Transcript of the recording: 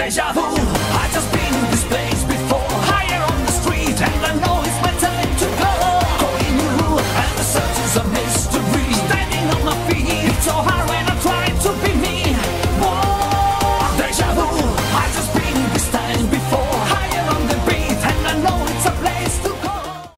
deja vu. I just been in this place before. Higher on the street And I know it's my time to go. Going new and the search is a mystery. Standing on my feet It's so hard when I'm